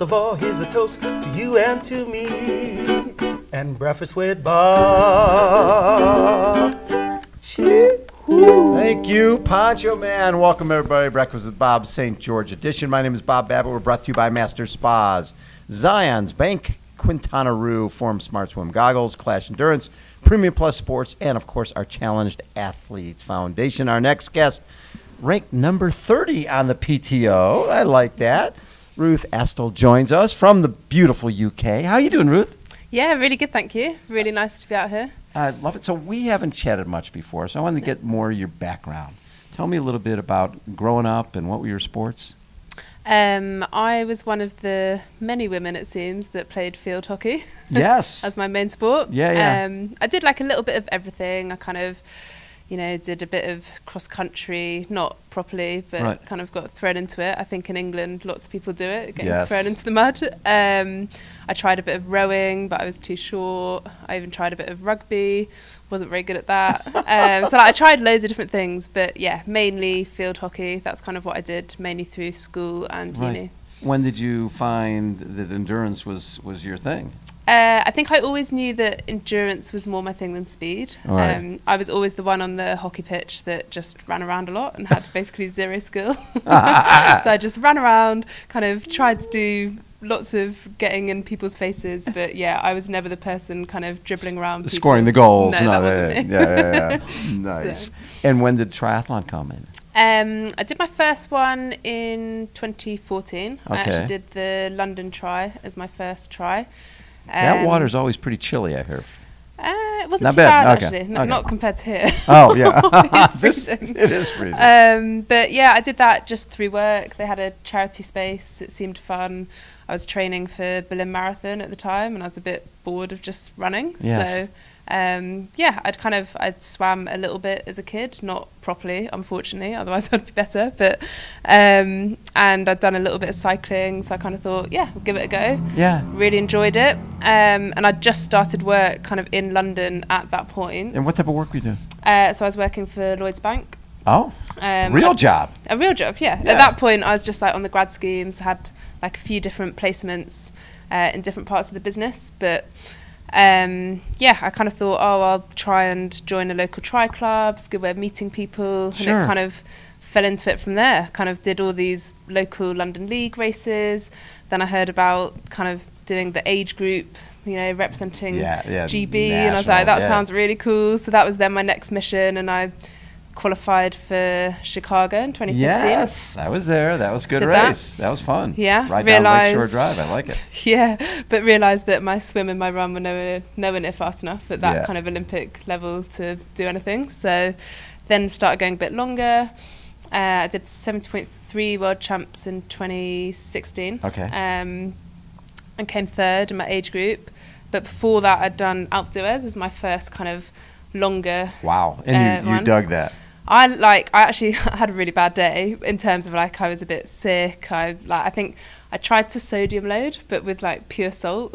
Most of all, here's a toast to you and to me. And breakfast with Bob. Thank you, Poncho Man. Welcome, everybody. Breakfast with Bob, St. George edition. My name is Bob Babbitt. We're brought to you by Master Spas, Zions Bank, Quintana Roo, Form Smart Swim Goggles, Clash Endurance, Premium Plus Sports, and, of course, our Challenged Athletes Foundation. Our next guest, ranked number 30 on the PTO. I like that. Ruth Astle joins us from the beautiful UK. How are you doing, Ruth? Yeah, really good, thank you. Really nice to be out here. I love it. So we haven't chatted much before, so I wanted to get more of your background. Tell me a little bit about growing up and what were your sports? Um, I was one of the many women, it seems, that played field hockey. Yes. as my main sport. Yeah, yeah. Um, I did like a little bit of everything. I kind of, you know, did a bit of cross country, not properly, but Right. kind of got thrown into it. I think in England, lots of people do it, getting Yes. thrown into the mud. Um, I tried a bit of rowing, but I was too short. I even tried a bit of rugby. Wasn't very good at that. um, so like, I tried loads of different things, but yeah, mainly field hockey. That's kind of what I did, mainly through school and Right. uni. When did you find that endurance was, was your thing? Uh, I think I always knew that endurance was more my thing than speed. Right. Um, I was always the one on the hockey pitch that just ran around a lot and had basically zero skill. so I just ran around, kind of tried to do lots of getting in people's faces, but yeah, I was never the person kind of dribbling around. people. Scoring the goals. No, that wasn't yeah, yeah, yeah, yeah. nice. And when did triathlon come in? Um, I did my first one in 2014. I actually did the London tri as my first try. That Um, water's always pretty chilly, I hear. Uh, it wasn't Not too bad, bad, okay, actually. No, okay. Not compared to here. Oh, yeah. it's This- freezing. it is freezing. Um, but yeah, I did that just through work. They had a charity space. It seemed fun. I was training for Berlin Marathon at the time, and I was a bit bored of just running. Yes. So um, yeah, I'd kind of I'd swam a little bit as a kid, not properly, unfortunately. Otherwise, I'd be better. But um, and I'd done a little bit of cycling, so I kind of thought, yeah, we'll give it a go yeah. really enjoyed it. Um, and I just started work kind of in London at that point. And what type of work were you doing? Uh, so I was working for Lloyd's Bank. Oh, Um, real a, job. A real job, yeah. Yeah. At that point, I was just like on the grad schemes, had like a few different placements uh, in different parts of the business. But um, yeah, I kind of thought, oh, I'll try and join a local tri club. It's a good way of meeting people. sure. And it kind of fell into it from there. Kind of did all these local London League races. Then I heard about kind of doing the age group, you know, representing Yeah, yeah, GB. and I was like, that yeah. sounds really cool. So that was then my next mission. And I qualified for Chicago in 2015. Yes, I was there. That was a good Did race. That. was fun. Yeah, Right down Lakeshore Drive. I like it. Yeah, but realised that my swim and my run were nowhere, nowhere near fast enough at that Yeah. kind of Olympic level to do anything. So then started going a bit longer. Uh, I did 70.3 world champs in 2016. Okay. Um, and came third in my age group. But before that, I'd done Alpe d'Huez as my first kind of longer Wow. And you, Uh, you one. dug that. I like I actually had a really bad day in terms of like I was a bit sick. I like I think I tried to sodium load, but with like pure salt,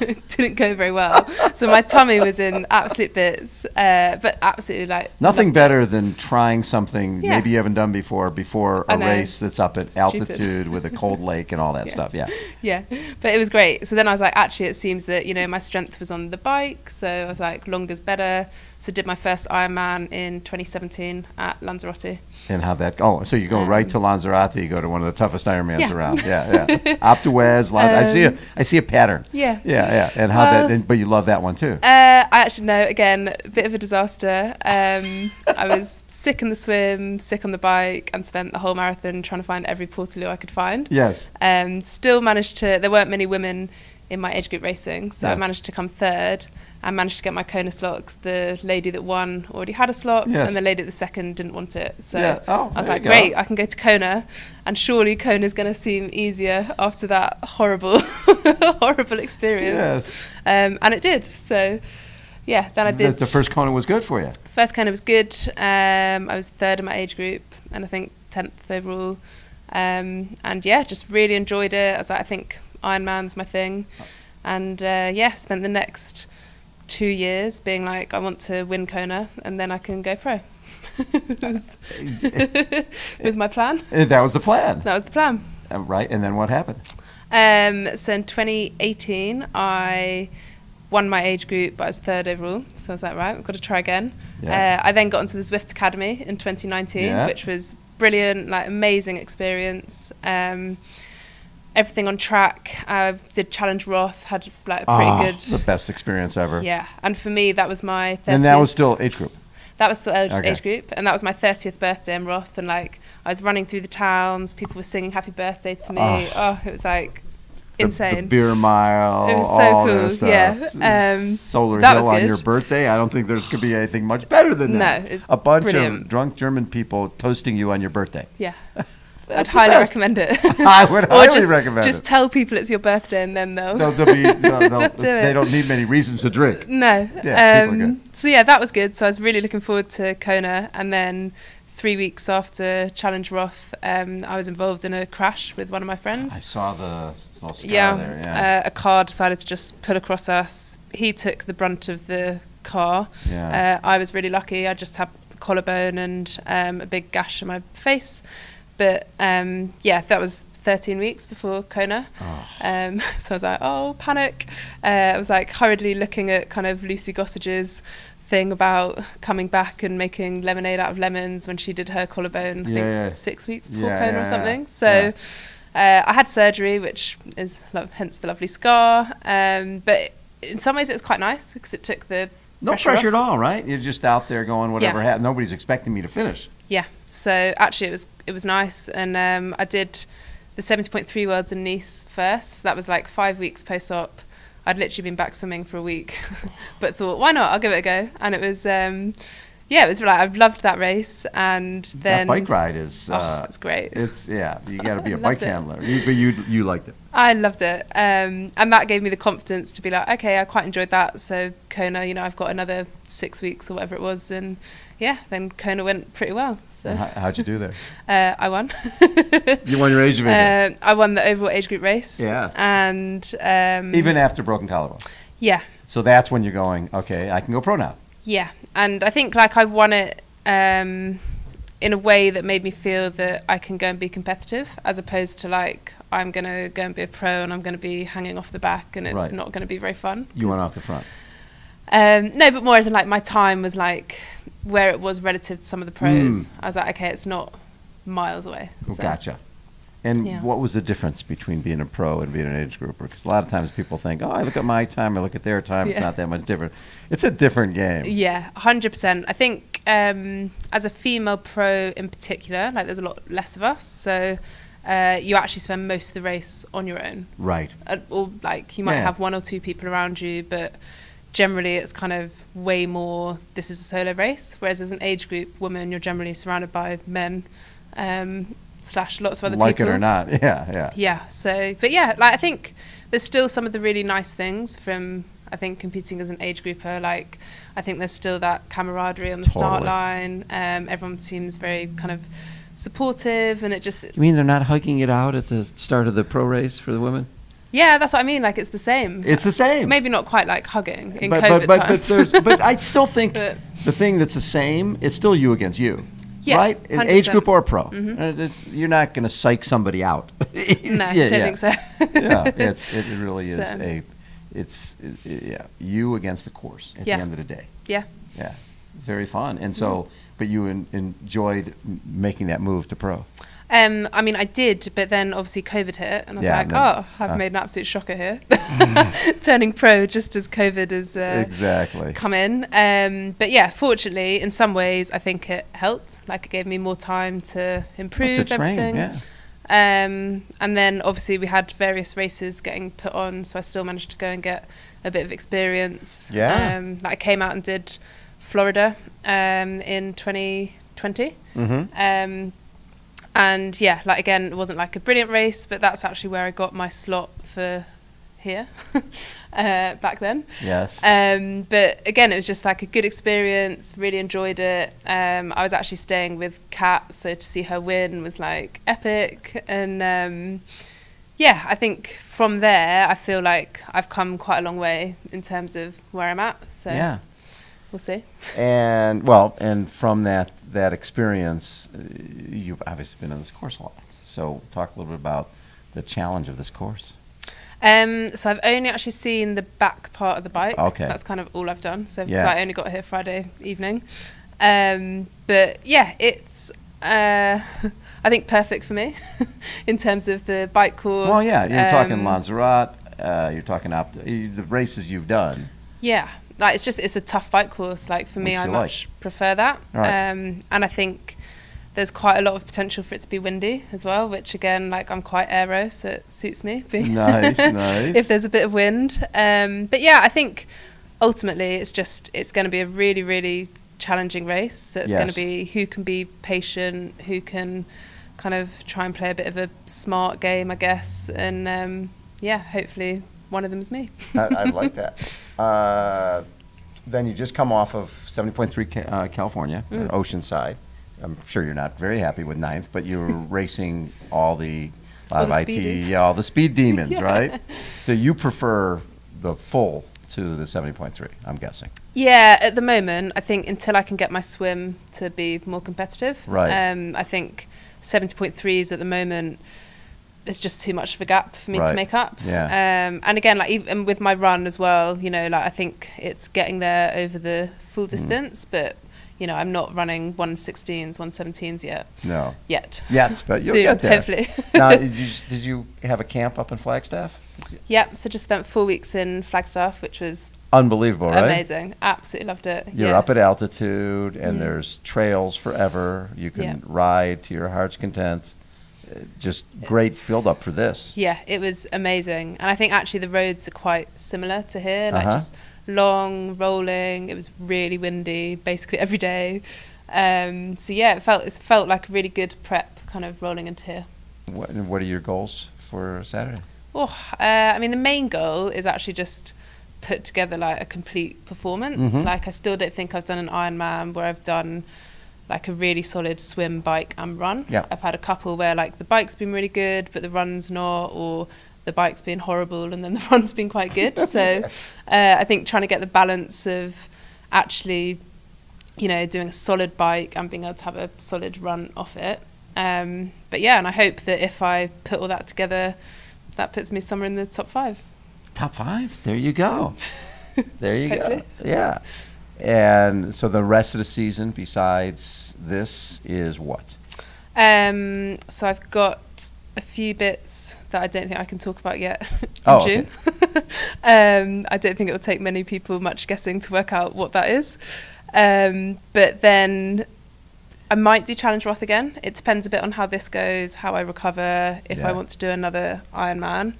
it didn't go very well. So my tummy was in absolute bits, uh, but absolutely like Nothing better than trying something Yeah. maybe you haven't done before before a race that's up at Stupid. altitude with a cold lake and all that Yeah. stuff. Yeah. yeah, but it was great. So then I was like, actually, it seems that you know my strength was on the bike, so I was like, longer's better. So did my first Ironman in 2017 at Lanzarote. And how that? Oh, so you go right Um, to Lanzarote. You go to one of the toughest Ironmans Yeah. around. Yeah, yeah. Wes, Lan- I see a, Um, see a pattern. Yeah. Yeah, yeah. And how that? And, but you love that one too. Uh, I actually know. Again, a bit of a disaster. Um, I was sick in the swim, sick on the bike, and spent the whole marathon trying to find every portaloo I could find. Yes. Um, still managed to. There weren't many women in my age group racing, so Yeah. I managed to come third. I managed to get my Kona slot 'cause the lady that won already had a slot, Yes. and the lady at the second didn't want it. So Yeah. Oh, I was like, great, I can go to Kona, and surely Kona's going to seem easier after that horrible, horrible experience. Yes. Um, and it did. So, yeah, then I The, did. the first Kona was good for you. First Kona was good. Um, I was third in my age group, and I think tenth overall. Um, and yeah, just really enjoyed it. I was like, I think Ironman's my thing, and uh, yeah, spent the next two years being like, I want to win Kona, and then I can go pro. was, was my plan. Uh, That was the plan, That was the plan. Uh, right? And then what happened? Um, so in 2018, I won my age group, but I was third overall. So I was like, right, we've got to try again. Yeah. Uh, I then got into the Zwift Academy in 2019, Yeah. which was brilliant, like amazing experience. Um, everything on track. I did Challenge Roth, had like a pretty Ah, good. The best experience ever. Yeah, and for me that was my 30th, And that was still age group. that was still age, Okay. age group, and that was my 30th birthday in Roth, and like I was running through the towns, people were singing Happy Birthday to me. Oh. Oh, it was like insane. The, beer mile. It was so cool, yeah. Um, Solar that Hill was on your birthday. I don't think there could be anything much better than that. No, it's a bunch of drunk German people toasting you on your birthday. Yeah. I'd highly best. recommend it. I would highly just, recommend just it. tell people it's your birthday and then they'll. They'll, they'll be, they'll, they'll, Do they it. don't need many reasons to drink. No. Yeah, um, so yeah, that was good. So I was really looking forward to Kona, and then three weeks after Challenge Roth, um, I was involved in a crash with one of my friends. I saw the yeah, there. Yeah. Uh, a car decided to just pull across us. He took the brunt of the car. Yeah. Uh, I was really lucky. I just had collarbone and um, a big gash in my face. But um, yeah, that was 13 weeks before Kona. Oh. Um, so I was like, oh, panic. Uh, I was like hurriedly looking at kind of Lucy Gossage's thing about coming back and making lemonade out of lemons when she did her collarbone, I Yeah, think yeah. six weeks before Yeah, Kona or something. So uh, I had surgery, which is lo- hence the lovely scar. Um, but in some ways, it was quite nice because it took the no pressure, pressure, at all, right? You're just out there going, whatever Yeah. happened. Nobody's expecting me to finish. Yeah. So actually, it was it was nice, and um, I did the seventy point three worlds in Nice first. That was like five weeks post op. I'd literally been back swimming for a week, but thought why not? I'll give it a go, and it was. Um, yeah, it was like I've loved that race, and then that bike ride is. Oh, Uh, it's great. It's yeah. You got to be a bike it. handler. You, but you you liked it. I loved it, um, and that gave me the confidence to be like, okay, I quite enjoyed that. So Kona, you know, I've got another six weeks or whatever it was, and yeah, then Kona went pretty well. So how, how'd you do there? uh, I won. You won your age division. Um, I won the overall age group race. Yeah, And um, Even after broken collarbone. yeah, So that's when you're going. Okay, I can go pro now. Yeah, and I think like I won it um, in a way that made me feel that I can go and be competitive, as opposed to like I'm gonna go and be a pro and I'm gonna be hanging off the back and it's Right. not gonna be very fun. You went off the front. Um, no, but more as in like my time was like where it was relative to some of the pros. Mm. I was like, okay, it's not miles away. Oh, So, gotcha. And Yeah. what was the difference between being a pro and being an age grouper? Because a lot of times people think, oh, I look at my time, I look at their time. It's not that much different. It's a different game. Yeah, hundred percent. I think um, as a female pro in particular, like there's a lot less of us, so uh, you actually spend most of the race on your own, Right. uh, or like you might Yeah. have one or two people around you, but generally it's kind of way more. This is a solo race, whereas as an age group woman, you're generally surrounded by men. Um, slash lots of other like people it or not. Yeah, yeah. yeah so but yeah like i think there's still some of the really nice things from i think competing as an age grouper like i think there's still that camaraderie on the start line um, everyone seems very kind of supportive and it just You mean they're not hugging it out at the start of the pro race for the women? yeah that's what i mean like it's the same It's the same. maybe not quite like hugging in but, covid but, but, but, times there's, but I still think But- the thing that's the same, it's still you against you. Yeah, right? Age 100%. group or pro. Mhm. Uh, You're not going to psych somebody out. no yeah, don't yeah. think so yeah, it's, it really is So, a, it's, i- i- yeah, you against the course at Yeah. the end of the day. yeah Yeah, very fun. And so, Mm-hmm. but you en- enjoyed making that move to pro. Um, I mean, I did, but then obviously COVID hit, and I was Yeah, like, no, "Oh, I've uh, made an absolute shocker here, turning pro just as COVID has uh, exactly. come in." Um, but yeah, fortunately, in some ways, I think it helped. Like, it gave me more time to improve to train, everything. yeah. Um, and then obviously we had various races getting put on, so I still managed to go and get a bit of experience. Yeah. Um, like I came out and did Florida um, in 2020. Mm-hmm. And yeah, like again, it wasn't like a brilliant race, but that's actually where I got my slot for here uh, back then. Yes. Um, but again, it was just like a good experience. Really enjoyed it. Um, I was actually staying with Kat, so to see her win was like epic. And um, yeah, I think from there, I feel like I've come quite a long way in terms of where I'm at. So yeah. We'll see. And well, and from that that experience, uh, you've obviously been on this course a lot. So talk a little bit about the challenge of this course. Um, so I've only actually seen the back part of the bike. Okay. That's kind of all I've done. So, Yeah. I only got here Friday evening. Um, but yeah, it's uh, I think perfect for me in terms of the bike course. Well, yeah, you're talking um, Lanzarote. Uh, you're talking up the races you've done. Yeah, like it's just it's a tough bike course. Like for me, I you like. much prefer that. Right. Um, and I think there's quite a lot of potential for it to be windy as well. Which again, like I'm quite aero, so it suits me. Nice, nice. if there's a bit of wind, um, but yeah, I think ultimately it's just it's going to be a really really challenging race. So it's going to be who can be patient, who can kind of try and play a bit of a smart game, I guess, and um, yeah, hopefully one of them is me. I, I like that. Uh, then you just come off of 70.3 Ca- uh, California, Mm. Oceanside. I'm sure you're not very happy with ninth, but you're racing all the All the IT, yeah, all the speed demons, Yeah. right? So you prefer the full to the 70.3, I'm guessing. Yeah, at the moment, I think until I can get my swim to be more competitive, Right. Um, I think 70.3 is at the moment is just too much of a gap for me Right. to make up. Yeah. Um, and again, like even with my run as well, you know, like I think it's getting there over the Mm. full distance, but you know, I'm not running one sixteens, one seventeens yet. No. Yet. Yes, but you'll Soon, get there. hopefully. now, did you, did you have a camp up in Flagstaff? yeah. So just spent four weeks in Flagstaff, which was Unbelievable, right? amazing. Absolutely loved it. You're yeah. up at altitude, and Mhm. there's trails forever. You can Yeah. ride to your heart's content. Just great build up for this. Yeah, it was amazing. And I think actually the roads are quite similar to here, like Uh-huh. just long, rolling. It was really windy basically every day. Um, so yeah, it felt it felt like a really good prep kind of rolling into here. What, what are your goals for Saturday? Oh, uh, I mean the main goal is actually just put together like a complete performance. Mhm. Like I still don't think I've done an Ironman where I've done like a really solid swim, bike, and run. Yeah. I've had a couple where like the bike's been really good, but the run's not, or the bike's been horrible and then the run's been quite good. So uh, I think trying to get the balance of actually, you know, doing a solid bike and being able to have a solid run off it. Um, but yeah, and I hope that if I put all that together, that puts me somewhere in the top five. Top five. There you go. There you go. Yeah. And so the rest of the season, besides this, is what? Um, so I've got a few bits that I don't think I can talk about yet in Oh, okay. June. um, I don't think it will take many people much guessing to work out what that is. Um, but then I might do Challenge Roth again. It depends a bit on how this goes, how I recover, if Yeah. I want to do another Ironman.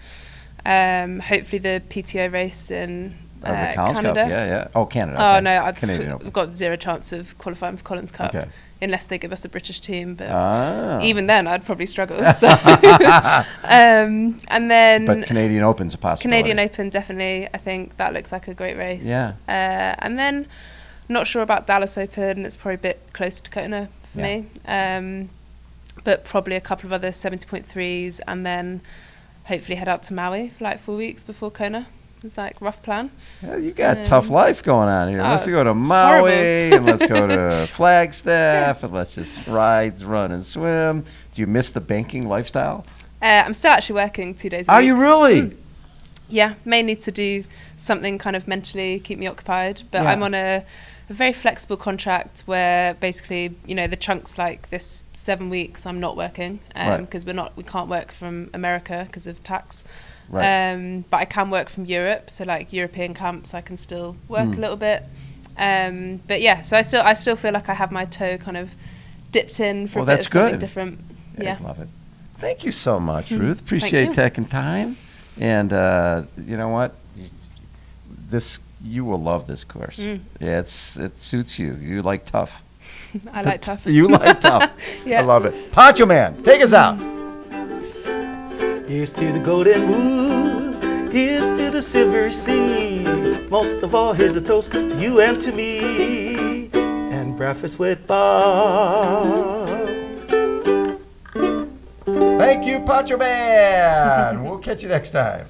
Um, hopefully the PTO race in Uh, uh, Canada. Cup. Yeah, yeah. Oh, Canada. Oh okay. no, I've, Canadian. Got zero chance of qualifying for Collins Cup Okay. unless they give us a British team. But Ah. even then, I'd probably struggle. So. um, and then But Canadian Open's a possibility. Canadian Open, definitely. I think that looks like a great race. Yeah. Uh, and then, not sure about Dallas Open. It's probably a bit close to Kona for Yeah. me. Um, but probably a couple of other 70.3s, and then hopefully head out to Maui for like four weeks before Kona. It's like rough plan. Yeah, you got a Um, tough life going on here. oh, let's go to Maui and let's go to Flagstaff and let's just ride, run, and swim. Do you miss the banking lifestyle? Uh, I'm still actually working two days a Are week. you really? Mm. Yeah, mainly to do something kind of mentally keep me occupied. But Yeah. I'm on a, a very flexible contract where basically, you know, the chunks like this seven weeks I'm not working Right. because we're not we can't work from America because of tax. Right. Um, but I can work from Europe, so like European camps, I can still work Mm. a little bit. Um, but yeah, so I still I still feel like I have my toe kind of dipped in for Well, a bit that's of something good. different. Yeah. Love it. Thank you so much, Mm, Ruth. Appreciate taking time. And uh, you know what? You- This you will love this course. Mm. Yeah, it's it suits you. You like tough. I like tough. You like tough. Yeah. I love it. Poncho Man, take us out. Here's to the golden moon. Here's to the silver sea. Most of all, here's a toast to you and to me. And breakfast with Bob. Thank you, Poncho Man. we'll catch you next time.